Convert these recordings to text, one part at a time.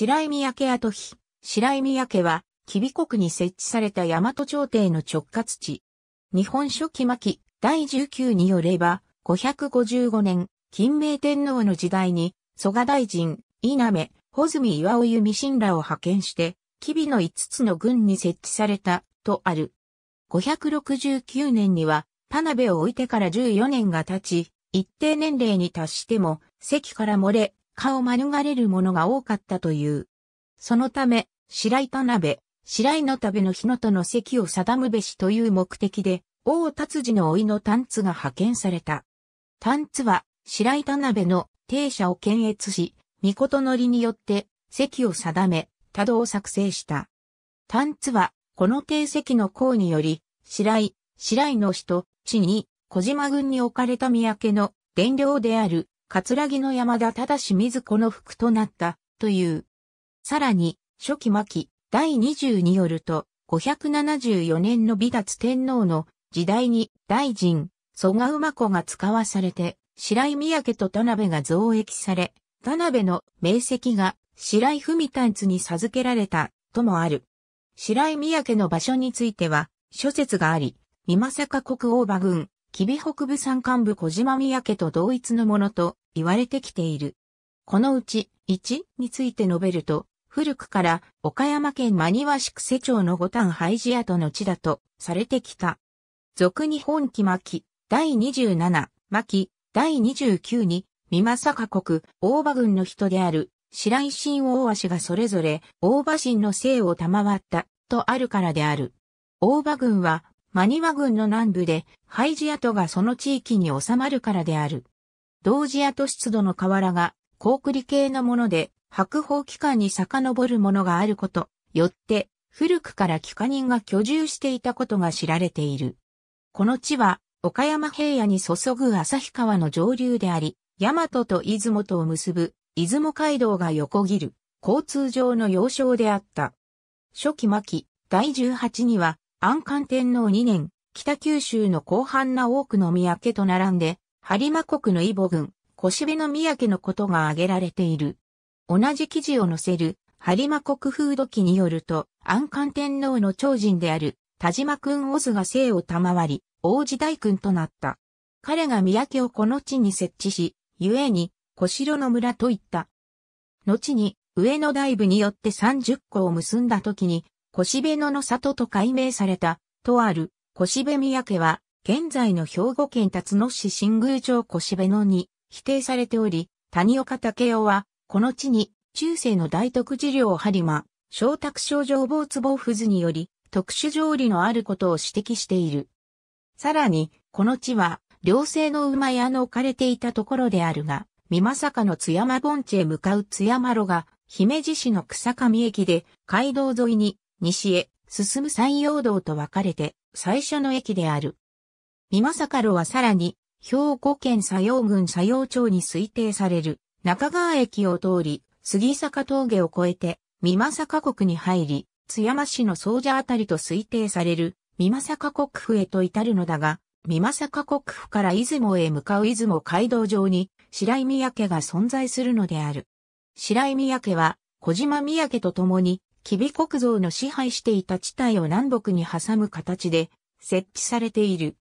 白井宮家跡碑。白井宮家は、吉備国に設置された大和朝廷の直轄地。日本書紀巻第19によれば、555年、金明天皇の時代に、蘇我大臣、稲目、穂積岩尾弓神らを派遣して、吉備の5つの軍に設置された、とある。569年には、田辺を置いてから14年が経ち、一定年齢に達しても、席から漏れ、蚊を免れるものが多かったという。そのため、白井田辺、白井の旅の日のとの席を定むべしという目的で、王達治の老いの単津が派遣された。単津は、白井田辺の停車を検閲し、御事のりによって席を定め、多動を作成した。単津は、この定席の項により、白井、白井の死と地に、小島郡に置かれた宮家の伝領である、桂木の山田忠水子の服となった、という。さらに、初期末期、第20によると、574年の美達天皇の時代に大臣、蘇我馬子が使わされて、白井宮家と田辺が増益され、田辺の名跡が白井文丹津に授けられた、ともある。白井宮家の場所については、諸説があり、美作国王馬軍、吉備北部山間部小島宮家と同一のものと言われてきている。このうち、1について述べると、古くから岡山県真庭市久世町の五反廃寺跡の地だとされてきた。俗日本記巻第27巻第29に美政国大場郡の人である白井新大鷲がそれぞれ大場神の姓を賜ったとあるからである。大場郡は真庭郡の南部で廃寺跡がその地域に収まるからである。同時跡湿度の河原が、高栗系のもので、白鳳期間に遡るものがあること、よって、古くから帰化人が居住していたことが知られている。この地は、岡山平野に注ぐ旭川の上流であり、大和と出雲とを結ぶ、出雲街道が横切る、交通上の要衝であった。初期末期、第18には、安漢天皇2年、北九州の広範な多くの宮家と並んで、播磨国の異母郡、小芝の宮家のことが挙げられている。同じ記事を載せる、播磨国風土記によると、安漢天皇の長人である、田島君オズが姓を賜り、王子大君となった。彼が宮家をこの地に設置し、故に、小城の村と言った。後に、上野大部によって30個を結んだ時に、小芝野の里と改名された、とある、小芝宮家は、現在の兵庫県辰野市新宮町小芝野に否定されており、谷岡武雄は、この地に、中世の大徳寺領播磨、小卓症状房壺符図により、特殊条理のあることを指摘している。さらに、この地は、両性の馬屋の置かれていたところであるが、美作の津山盆地へ向かう津山路が、姫路市の草上駅で、街道沿いに、西へ進む山陽道と分かれて、最初の駅である。美作路はさらに、兵庫県佐用郡佐用町に推定される中川駅を通り、杉坂峠を越えて、美作国に入り、津山市の総社あたりと推定される美作国府へと至るのだが、美作国府から出雲へ向かう出雲街道上に白井宮家が存在するのである。白井宮家は小島宮家と共に吉備国像の支配していた地帯を南北に挟む形で設置されている。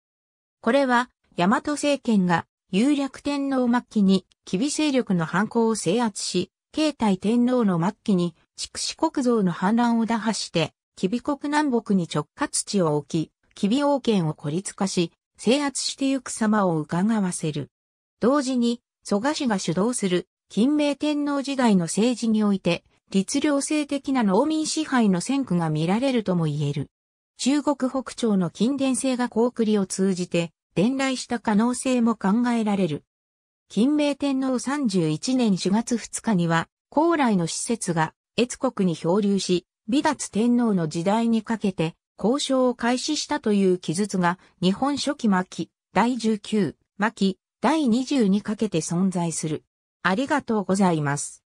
これは、大和政権が有略天皇末期に吉備勢力の反抗を制圧し、慶太天皇の末期に筑紫国像の反乱を打破して、吉備国南北に直轄地を置き、吉備王権を孤立化し、制圧してゆく様を伺わせる。同時に、蘇我氏が主導する、金明天皇時代の政治において、律令制的な農民支配の先駆が見られるとも言える。中国北朝の近伝性が高栗を通じて伝来した可能性も考えられる。金明天皇31年4月2日には、高麗の施設が越国に漂流し、美達天皇の時代にかけて交渉を開始したという記述が日本初期末期、第19、末期、第20にかけて存在する。ありがとうございます。